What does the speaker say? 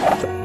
you